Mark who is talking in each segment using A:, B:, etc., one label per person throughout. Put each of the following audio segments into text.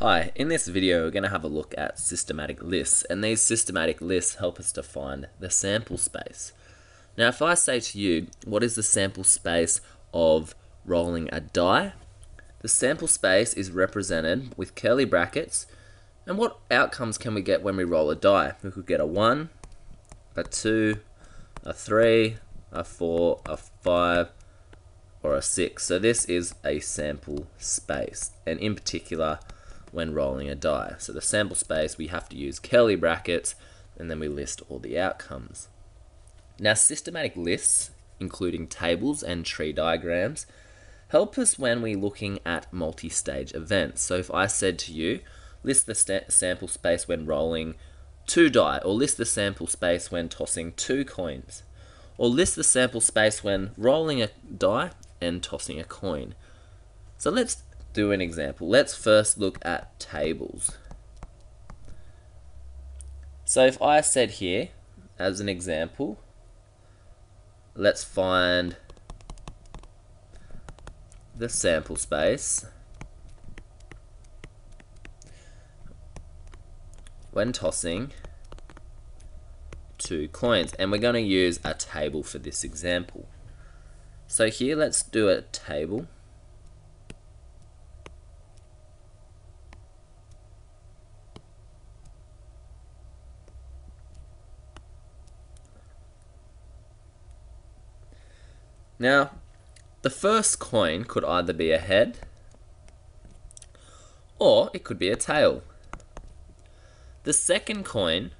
A: Hi, in this video we're going to have a look at systematic lists and these systematic lists help us to find the sample space. Now if I say to you, what is the sample space of rolling a die? The sample space is represented with curly brackets and what outcomes can we get when we roll a die? We could get a 1, a 2, a 3, a 4, a 5, or a 6. So this is a sample space and in particular when rolling a die. So the sample space, we have to use curly brackets, and then we list all the outcomes. Now, systematic lists, including tables and tree diagrams, help us when we're looking at multi-stage events. So if I said to you, list the sample space when rolling two die, or list the sample space when tossing two coins, or list the sample space when rolling a die and tossing a coin. So let's do an example. Let's first look at tables. So if I said here, as an example, let's find the sample space when tossing two coins and we're going to use a table for this example so here let's do a table Now, the first coin could either be a head or it could be a tail. The second coin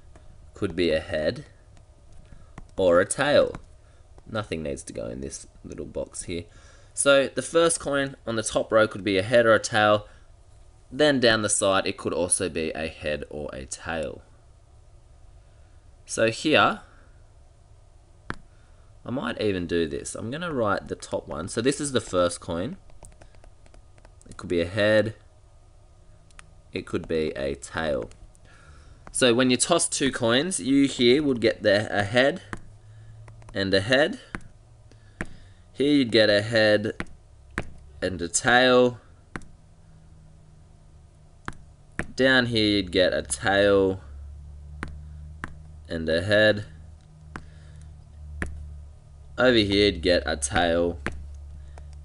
A: could be a head or a tail. Nothing needs to go in this little box here. So the first coin on the top row could be a head or a tail. Then down the side it could also be a head or a tail. So here I might even do this. I'm going to write the top one. So this is the first coin. It could be a head. It could be a tail. So when you toss two coins, you here would get the, a head and a head. Here you'd get a head and a tail. Down here you'd get a tail and a head over here to get a tail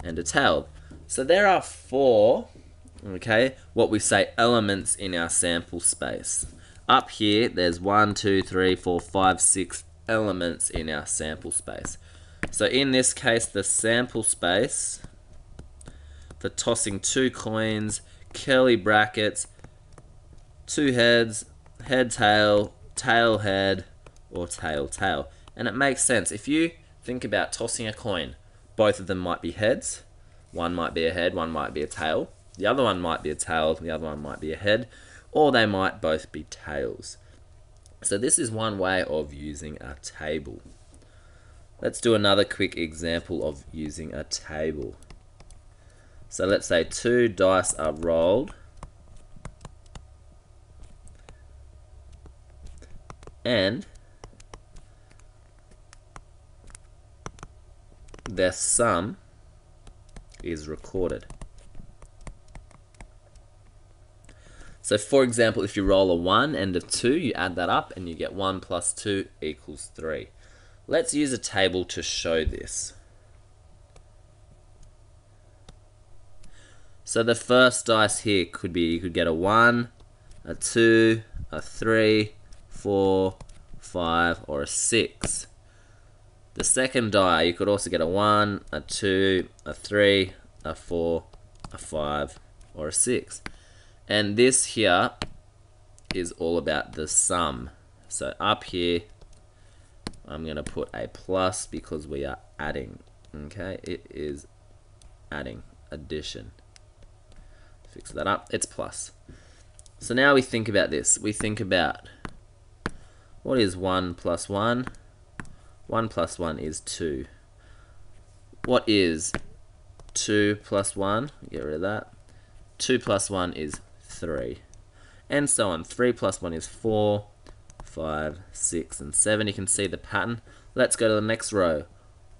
A: and a tail. So there are four, okay, what we say elements in our sample space. Up here, there's one, two, three, four, five, six elements in our sample space. So in this case, the sample space for tossing two coins, curly brackets, two heads, head, tail, tail, head, or tail, tail. And it makes sense. If you Think about tossing a coin. Both of them might be heads. One might be a head, one might be a tail. The other one might be a tail, the other one might be a head, or they might both be tails. So this is one way of using a table. Let's do another quick example of using a table. So let's say two dice are rolled. And their sum is recorded. So for example, if you roll a 1 and a 2, you add that up and you get 1 plus 2 equals 3. Let's use a table to show this. So the first dice here could be, you could get a 1, a 2, a 3, 4, 5, or a 6. The second die, you could also get a 1, a 2, a 3, a 4, a 5, or a 6. And this here is all about the sum. So up here, I'm going to put a plus because we are adding. Okay, it is adding, addition. Fix that up, it's plus. So now we think about this. We think about what is 1 plus 1? 1 plus 1 is 2. What is 2 plus 1? Get rid of that. 2 plus 1 is 3. And so on. 3 plus 1 is 4, 5, 6, and 7. You can see the pattern. Let's go to the next row.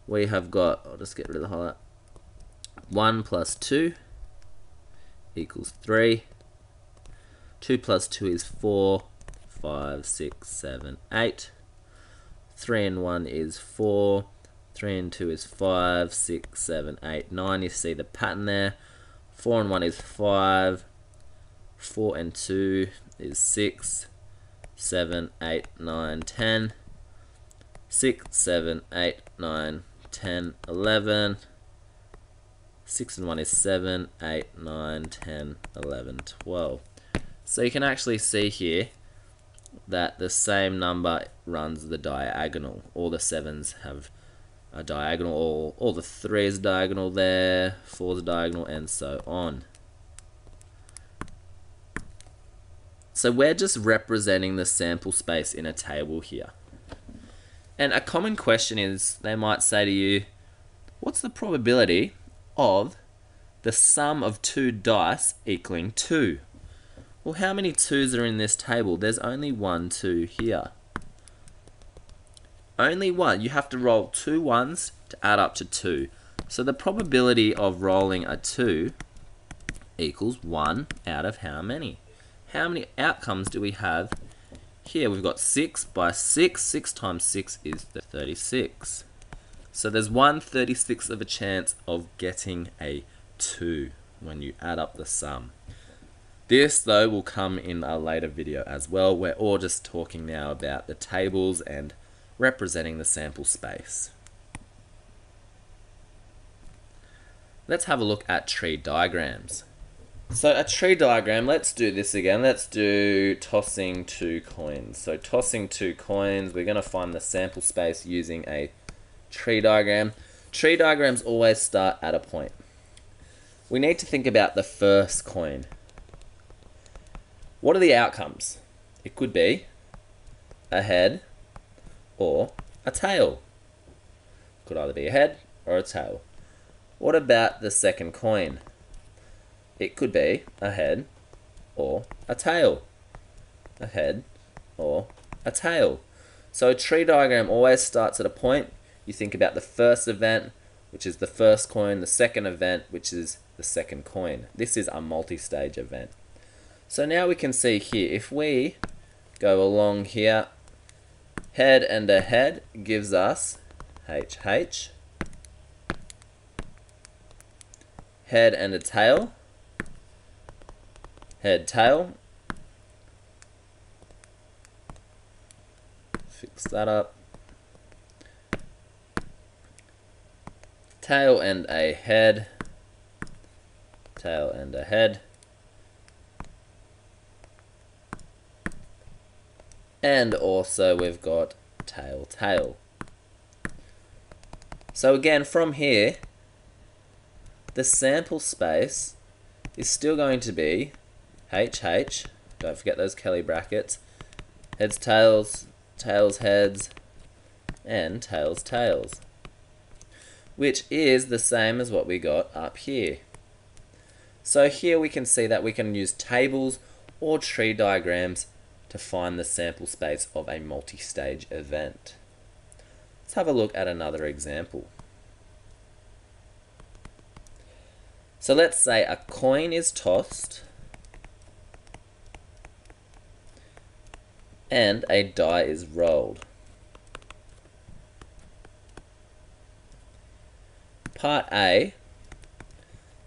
A: We have got, I'll just get rid of the highlight. 1 plus 2 equals 3. 2 plus 2 is 4. 5, 6, 7, 8. 3 and 1 is 4. 3 and 2 is 5, 6, 7, 8, 9. You see the pattern there. 4 and 1 is 5. 4 and 2 is 6. 7, 8, 9, 10. 6, 7, 8, 9, 10, 11. 6 and 1 is 7, 8, 9, 10, 11, 12. So you can actually see here that the same number runs the diagonal. All the 7s have a diagonal, all, all the 3s diagonal there, 4's diagonal, and so on. So we're just representing the sample space in a table here. And a common question is, they might say to you, what's the probability of the sum of two dice equaling 2? Well, how many 2s are in this table? There's only one 2 here. Only one. You have to roll two ones to add up to 2. So the probability of rolling a 2 equals 1 out of how many? How many outcomes do we have here? We've got 6 by 6. 6 times 6 is 36. So there's 1 36th of a chance of getting a 2 when you add up the sum. This, though, will come in a later video as well. We're all just talking now about the tables and representing the sample space. Let's have a look at tree diagrams. So a tree diagram, let's do this again. Let's do tossing two coins. So tossing two coins, we're going to find the sample space using a tree diagram. Tree diagrams always start at a point. We need to think about the first coin. What are the outcomes? It could be a head or a tail. Could either be a head or a tail. What about the second coin? It could be a head or a tail. A head or a tail. So a tree diagram always starts at a point you think about the first event, which is the first coin, the second event, which is the second coin. This is a multi-stage event. So now we can see here, if we go along here, head and a head gives us HH, head and a tail, head, tail, fix that up, tail and a head, tail and a head. And also we've got tail, tail. So again, from here, the sample space is still going to be HH, don't forget those curly brackets, heads, tails, tails, heads, and tails, tails which is the same as what we got up here. So here we can see that we can use tables or tree diagrams to find the sample space of a multi-stage event. Let's have a look at another example. So let's say a coin is tossed and a die is rolled. Part A,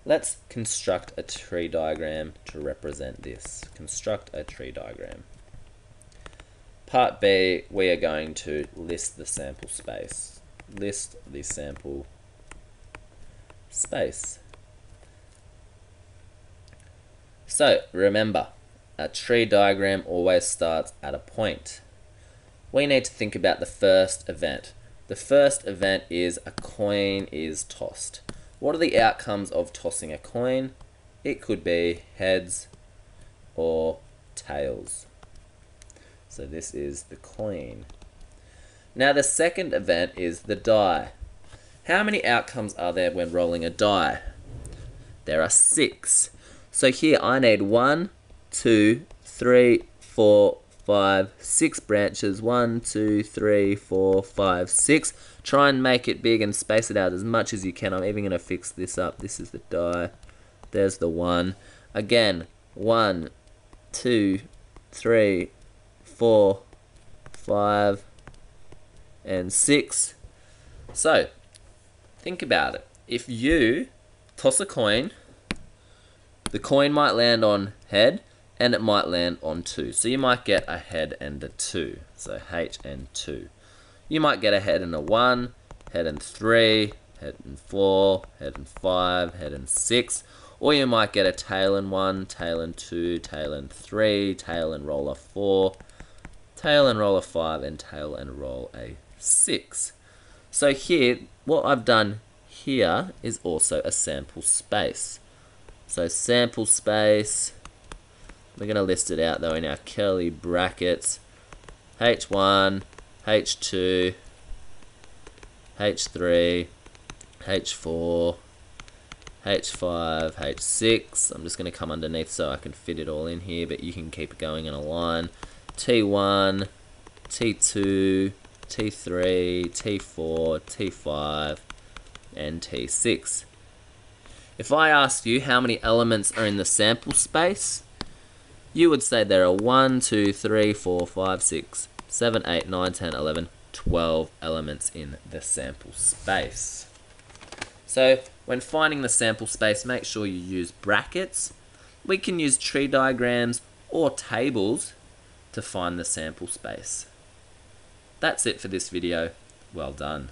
A: let's construct a tree diagram to represent this. Construct a tree diagram. Part B, we are going to list the sample space. List the sample space. So, remember, a tree diagram always starts at a point. We need to think about the first event. The first event is a coin is tossed. What are the outcomes of tossing a coin? It could be heads or tails. So this is the coin. Now the second event is the die. How many outcomes are there when rolling a die? There are six. So here I need one, two, three, four, five, six branches. One, two, three, four, five, six. Try and make it big and space it out as much as you can. I'm even going to fix this up. This is the die. There's the one. Again, one, two, three, four, five, and six. So, think about it. If you toss a coin, the coin might land on head and it might land on two. So you might get a head and a two. So H and two. You might get a head and a one, head and three, head and four, head and five, head and six. Or you might get a tail and one, tail and two, tail and three, tail and roller four, tail and roll a five, and tail and roll a six. So here, what I've done here is also a sample space. So sample space, we're going to list it out though in our curly brackets. H1, H2, H3, H4, H5, H6. I'm just going to come underneath so I can fit it all in here, but you can keep it going in a line. T1, T2, T3, T4, T5, and T6. If I asked you how many elements are in the sample space, you would say there are 1, 2, 3, 4, 5, 6, 7, 8, 9, 10, 11, 12 elements in the sample space. So when finding the sample space, make sure you use brackets. We can use tree diagrams or tables to find the sample space. That's it for this video. Well done.